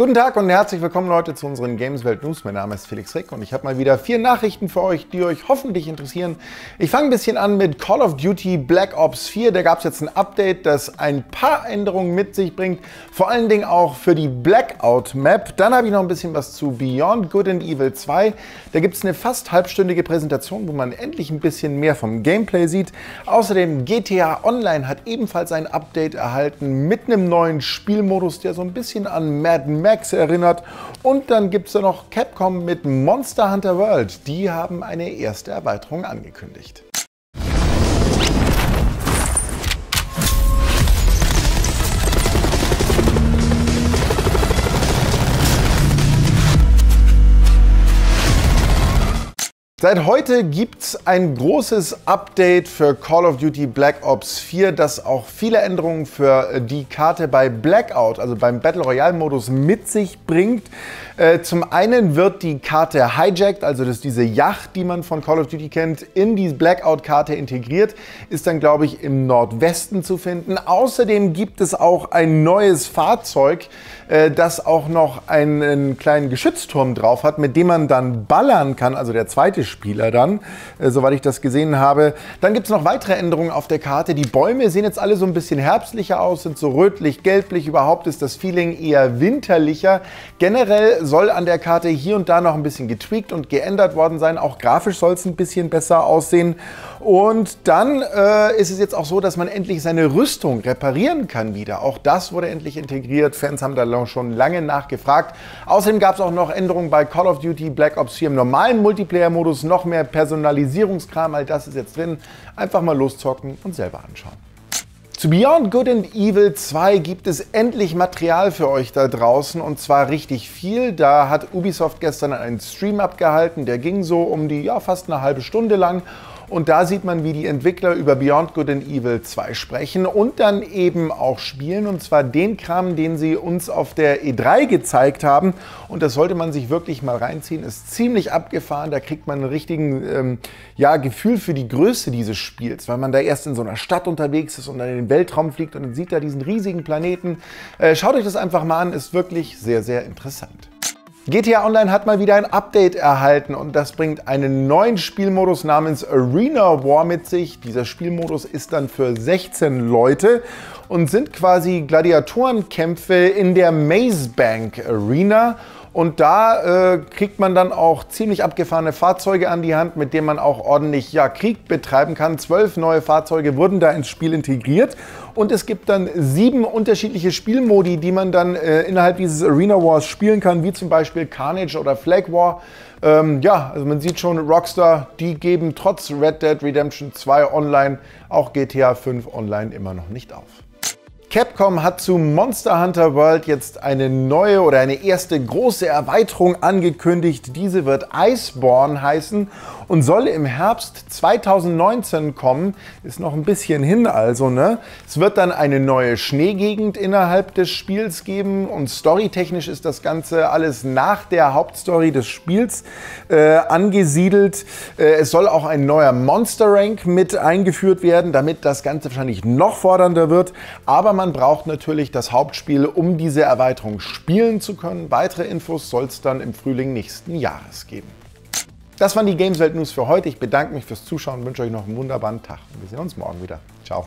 Guten Tag und herzlich willkommen Leute zu unseren Gameswelt News. Mein Name ist Felix Rick und ich habe mal wieder vier Nachrichten für euch, die euch hoffentlich interessieren. Ich fange ein bisschen an mit Call of Duty Black Ops 4. Da gab es jetzt ein Update, das ein paar Änderungen mit sich bringt. Vor allen Dingen auch für die Blackout Map. Dann habe ich noch ein bisschen was zu Beyond Good and Evil 2. Da gibt es eine fast halbstündige Präsentation, wo man endlich ein bisschen mehr vom Gameplay sieht. Außerdem GTA Online hat ebenfalls ein Update erhalten mit einem neuen Spielmodus, der so ein bisschen an Mad Max erinnert. Und dann gibt es da noch Capcom mit Monster Hunter World. Die haben eine erste Erweiterung angekündigt. Seit heute gibt es ein großes Update für Call of Duty Black Ops 4, das auch viele Änderungen für äh, die Karte bei Blackout, also beim Battle Royale Modus, mit sich bringt. Äh, zum einen wird die Karte hijacked, also das diese Yacht, die man von Call of Duty kennt, in die Blackout-Karte integriert, ist dann, glaube ich, im Nordwesten zu finden. Außerdem gibt es auch ein neues Fahrzeug, äh, das auch noch einen kleinen Geschützturm drauf hat, mit dem man dann ballern kann, also der zweite Spieler dann, äh, soweit ich das gesehen habe. Dann gibt es noch weitere Änderungen auf der Karte. Die Bäume sehen jetzt alle so ein bisschen herbstlicher aus, sind so rötlich, gelblich. Überhaupt ist das Feeling eher winterlicher. Generell soll an der Karte hier und da noch ein bisschen getweakt und geändert worden sein. Auch grafisch soll es ein bisschen besser aussehen. Und dann äh, ist es jetzt auch so, dass man endlich seine Rüstung reparieren kann wieder. Auch das wurde endlich integriert. Fans haben da schon lange nachgefragt. Außerdem gab es auch noch Änderungen bei Call of Duty Black Ops 4 im normalen Multiplayer-Modus. Noch mehr Personalisierungskram, all das ist jetzt drin. Einfach mal loszocken und selber anschauen. Zu Beyond Good and Evil 2 gibt es endlich Material für euch da draußen und zwar richtig viel. Da hat Ubisoft gestern einen Stream abgehalten, der ging so um die ja, fast eine halbe Stunde lang und da sieht man, wie die Entwickler über Beyond Good and Evil 2 sprechen und dann eben auch spielen. Und zwar den Kram, den sie uns auf der E3 gezeigt haben. Und das sollte man sich wirklich mal reinziehen. Ist ziemlich abgefahren. Da kriegt man ein richtigen ähm, ja, Gefühl für die Größe dieses Spiels, weil man da erst in so einer Stadt unterwegs ist und dann in den Weltraum fliegt und dann sieht da diesen riesigen Planeten. Äh, schaut euch das einfach mal an. Ist wirklich sehr, sehr interessant. GTA Online hat mal wieder ein Update erhalten und das bringt einen neuen Spielmodus namens Arena War mit sich. Dieser Spielmodus ist dann für 16 Leute und sind quasi Gladiatorenkämpfe in der Maze Bank Arena. Und da äh, kriegt man dann auch ziemlich abgefahrene Fahrzeuge an die Hand, mit denen man auch ordentlich ja, Krieg betreiben kann. Zwölf neue Fahrzeuge wurden da ins Spiel integriert. Und es gibt dann sieben unterschiedliche Spielmodi, die man dann äh, innerhalb dieses Arena Wars spielen kann, wie zum Beispiel Carnage oder Flag War. Ähm, ja, also man sieht schon, Rockstar, die geben trotz Red Dead Redemption 2 Online auch GTA 5 Online immer noch nicht auf. Capcom hat zu Monster Hunter World jetzt eine neue oder eine erste große Erweiterung angekündigt. Diese wird Iceborne heißen und soll im Herbst 2019 kommen. Ist noch ein bisschen hin also, ne? Es wird dann eine neue Schneegegend innerhalb des Spiels geben und storytechnisch ist das Ganze alles nach der Hauptstory des Spiels äh, angesiedelt. Äh, es soll auch ein neuer Monster Rank mit eingeführt werden, damit das Ganze wahrscheinlich noch fordernder wird. Aber man braucht natürlich das Hauptspiel, um diese Erweiterung spielen zu können. Weitere Infos soll es dann im Frühling nächsten Jahres geben. Das waren die Gameswelt News für heute. Ich bedanke mich fürs Zuschauen und wünsche euch noch einen wunderbaren Tag. Wir sehen uns morgen wieder. Ciao.